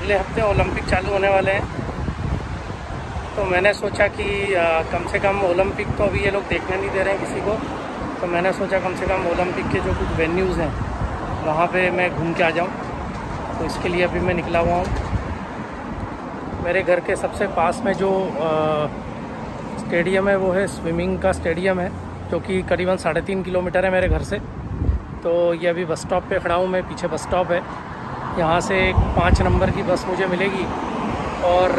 अगले हफ़्ते ओलंपिक चालू होने वाले हैं। तो मैंने सोचा कि आ, कम से कम ओलंपिक तो अभी ये लोग देखने नहीं दे रहे हैं किसी को। तो मैंने सोचा कम से कम ओलंपिक के जो कुछ वेन्यूज़ हैं वहाँ पे मैं घूम के आ जाऊँ। तो इसके लिए अभी मैं निकला हुआ हूँ। मेरे घर के सबसे पास में जो स्टेडियम है वो है स्विमिंग का स्टेडियम है जो कि करीबन साढ़े तीन किलोमीटर है मेरे घर से। तो ये अभी बस स्टॉप पे खड़ा हूँ मैं पीछे बस स्टॉप है। यहाँ से एक पाँच नंबर की बस मुझे मिलेगी और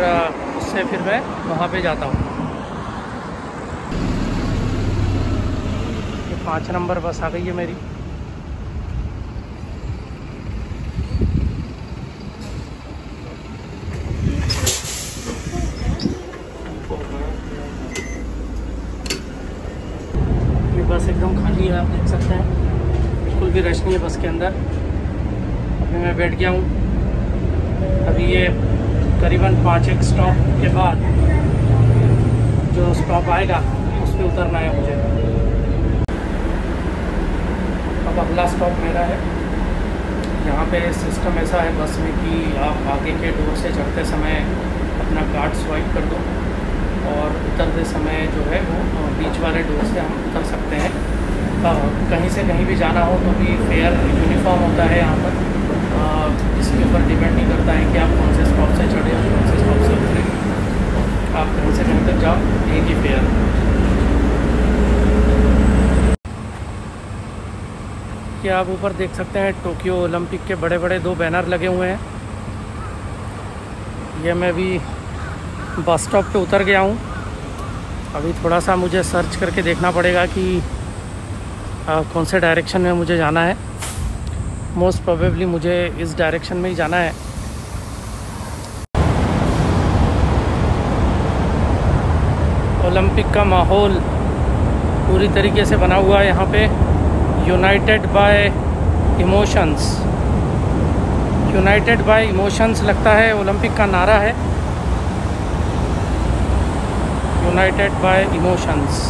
उससे फिर मैं वहाँ पे जाता हूँ। ये पाँच नंबर बस आ गई है मेरी। बस एकदम खाली है, आप देख सकते हैं। बिल्कुल भी रश नहीं है बस के अंदर। अभी मैं बैठ गया हूँ। अभी ये करीबन पाँच एक स्टॉप के बाद जो स्टॉप आएगा उस पर उतरना है मुझे। अब अगला स्टॉप मेरा है। यहाँ पे सिस्टम ऐसा है बस में कि आप आगे के डोर से चढ़ते समय अपना कार्ड स्वाइप कर दो और उतरते समय जो है वो बीच वाले डोर से हम उतर सकते हैं। कहीं से कहीं भी जाना हो तो भी फेयर यूनिफॉर्म होता है यहाँ पर। इसके ऊपर डिपेंड नहीं करता है कि आप कौन से स्टॉप से चढ़े और कौन से स्टॉप से उतरे। आप कहीं से कहीं तक जाओ एक ही फेयर क्या आप ऊपर देख सकते हैं टोक्यो ओलंपिक के बड़े बड़े दो बैनर लगे हुए हैं। यह मैं भी बस स्टॉप पे उतर गया हूँ। अभी थोड़ा सा मुझे सर्च करके देखना पड़ेगा कि आ, कौन से डायरेक्शन में मुझे जाना है। मोस्ट प्रोबेबली मुझे इस डायरेक्शन में ही जाना है। ओलंपिक का माहौल पूरी तरीके से बना हुआ है यहाँ पे। United by emotions united by emotions लगता है ओलंपिक का नारा है। यूनाइटेड बाय इमोशंस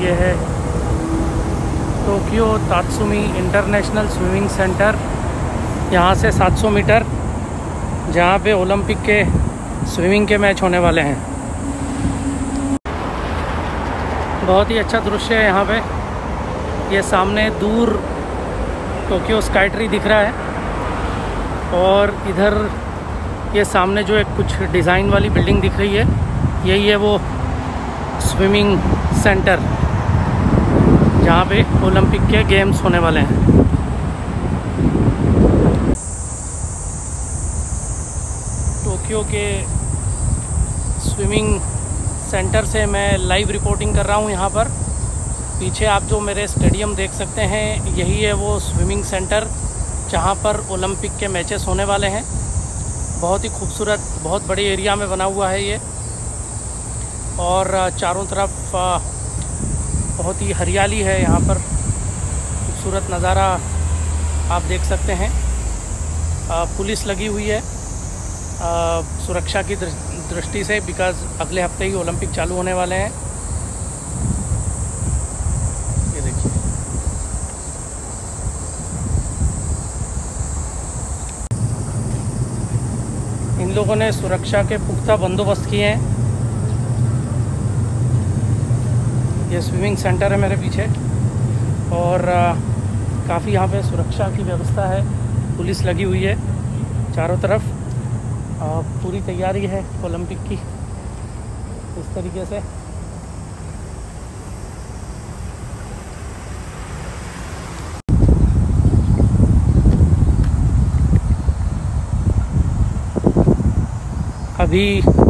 ये है Tokyo Tatsumi international swimming centre. यहाँ से 700 मीटर, जहाँ पे ओलंपिक के स्विमिंग के मैच होने वाले हैं। बहुत ही अच्छा दृश्य है यहाँ पे। ये सामने दूर टोक्यो स्काई ट्री दिख रहा है और इधर ये सामने जो एक कुछ डिज़ाइन वाली बिल्डिंग दिख रही है, यही है वो स्विमिंग सेंटर। जहाँ पे ओलंपिक के गेम्स होने वाले हैं। टोक्यो के स्विमिंग सेंटर से मैं लाइव रिपोर्टिंग कर रहा हूँ यहाँ पर। पीछे आप जो मेरे स्टेडियम देख सकते हैं, यही है वो स्विमिंग सेंटर जहाँ पर ओलंपिक के मैचेस होने वाले हैं। बहुत ही खूबसूरत, बहुत बड़े एरिया में बना हुआ है ये। और चारों तरफ़ बहुत ही हरियाली है यहाँ पर। खूबसूरत नज़ारा आप देख सकते हैं। पुलिस लगी हुई है। सुरक्षा की दृष्टि से बिकॉज़ अगले हफ़्ते ही ओलंपिक चालू होने वाले हैं। ये देखिए। इन लोगों ने सुरक्षा के पुख्ता बंदोबस्त किए हैं। ये स्विमिंग सेंटर है मेरे पीछे। और काफ़ी यहाँ पे सुरक्षा की व्यवस्था है। पुलिस लगी हुई है चारों तरफ़। पूरी तैयारी है ओलंपिक की। इस तरीके से। अभी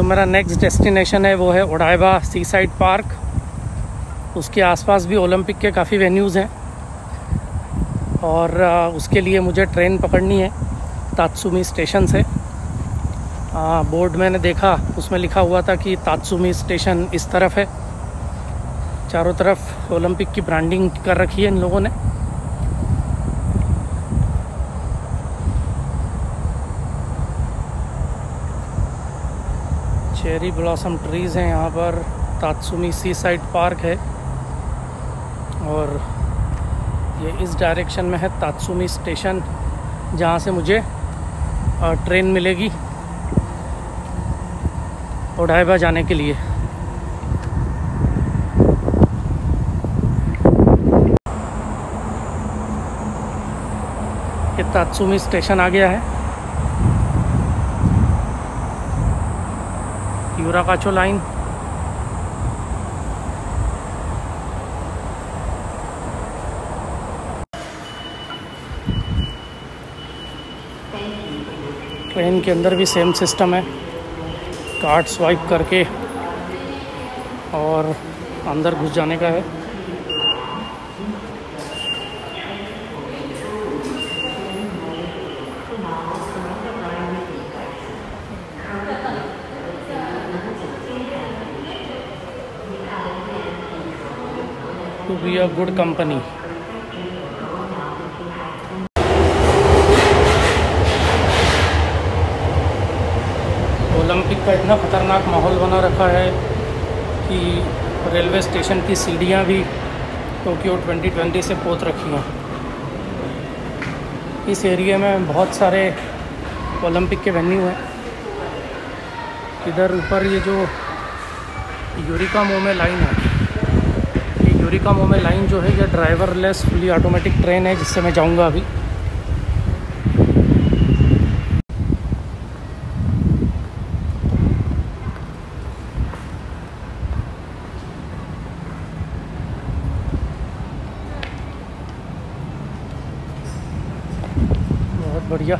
जो मेरा नेक्स्ट डेस्टिनेशन है वो है ओडाइबा सी साइड पार्क उसके आसपास भी ओलंपिक के काफ़ी वेन्यूज़ हैं। और उसके लिए मुझे ट्रेन पकड़नी है। तात्सुमी स्टेशन से आ, बोर्ड मैंने देखा उसमें लिखा हुआ था कि तात्सुमी स्टेशन इस तरफ़ है। चारों तरफ़ ओलंपिक की ब्रांडिंग कर रखी है इन लोगों ने। चेरी ब्लॉसम ट्रीज़ हैं यहाँ पर। तात्सुमी सी साइड पार्क है और ये इस डायरेक्शन में है तात्सुमी स्टेशन, जहाँ से मुझे ट्रेन मिलेगी ओडाइबा जाने के लिए। ये तात्सुमी स्टेशन आ गया है। यूराकाचो लाइन ट्रेन के अंदर भी सेम सिस्टम है। कार्ड स्वाइप करके और अंदर घुस जाने का है। To be a good company. Olympic का इतना ख़तरनाक माहौल बना रखा है कि रेलवे स्टेशन की सीढ़ियाँ भी टोक्यो 2020 से पोत रखी हैं। इस एरिया में बहुत सारे ओलंपिक के वेन्यू हैं। इधर ऊपर ये जो यूरिका मोमे लाइन है यूरिका मोमे लाइन जो है, ये ड्राइवरलेस फुली ऑटोमेटिक ट्रेन है, जिससे मैं जाऊँगा अभी। बहुत बढ़िया।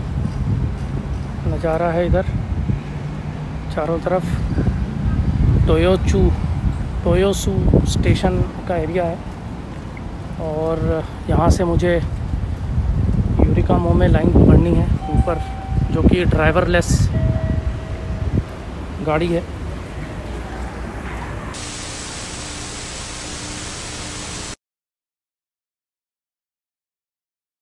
नज़ारा है इधर, चारों तरफ़। टोयोचू टोयोसू स्टेशन का एरिया है और यहाँ से मुझे यूरिका में लाइन पकड़नी है ऊपर, जो कि ड्राइवरलेस गाड़ी है।